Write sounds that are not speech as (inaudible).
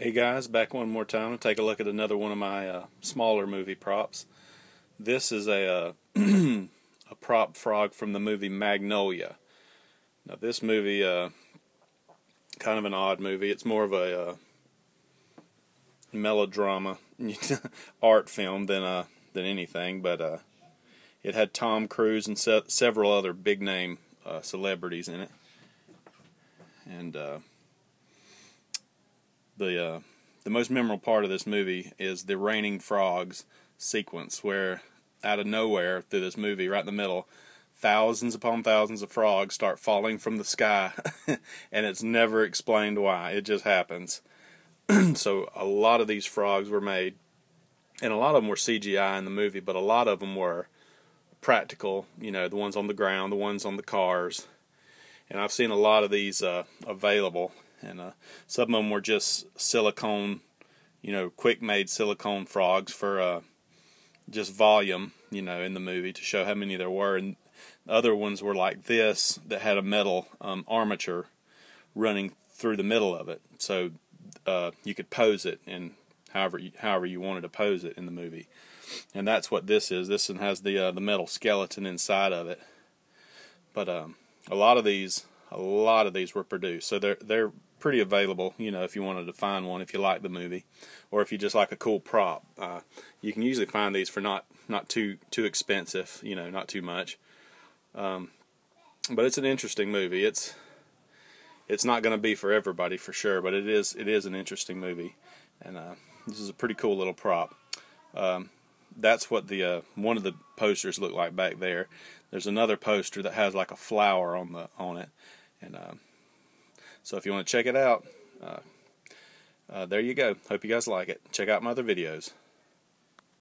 Hey guys, back one more time to take a look at another one of my uh, smaller movie props. This is a uh, (clears throat) a prop frog from the movie Magnolia. Now this movie, uh, kind of an odd movie. It's more of a uh, melodrama (laughs) art film than uh, than anything, but uh, it had Tom Cruise and se several other big name celebrities in it, and the uh, the most memorable part of this movie is the raining frogs sequence, where out of nowhere through this movie, right in the middle, thousands upon thousands of frogs start falling from the sky, (laughs) and it's never explained why. It just happens. (clears throat) so a lot of these frogs were made, and a lot of them were CGI in the movie, but a lot of them were practical. You know, the ones on the ground, the ones on the cars, and I've seen a lot of these uh, available and uh, some of them were just silicone, you know, quick made silicone frogs for uh, just volume, you know, in the movie to show how many there were, and other ones were like this that had a metal um, armature running through the middle of it, so uh, you could pose it in however you, however you wanted to pose it in the movie, and that's what this is. This one has the uh, the metal skeleton inside of it, but um, a lot of these a lot of these were produced, so they're they're pretty available, you know, if you wanted to find one, if you like the movie, or if you just like a cool prop. Uh, you can usually find these for not not too too expensive, you know, not too much. Um, but it's an interesting movie. It's it's not going to be for everybody for sure, but it is it is an interesting movie, and uh, this is a pretty cool little prop. Um, that's what the uh, one of the posters look like back there. There's another poster that has like a flower on the on it, and uh, so if you want to check it out, uh, uh, there you go. Hope you guys like it. Check out my other videos.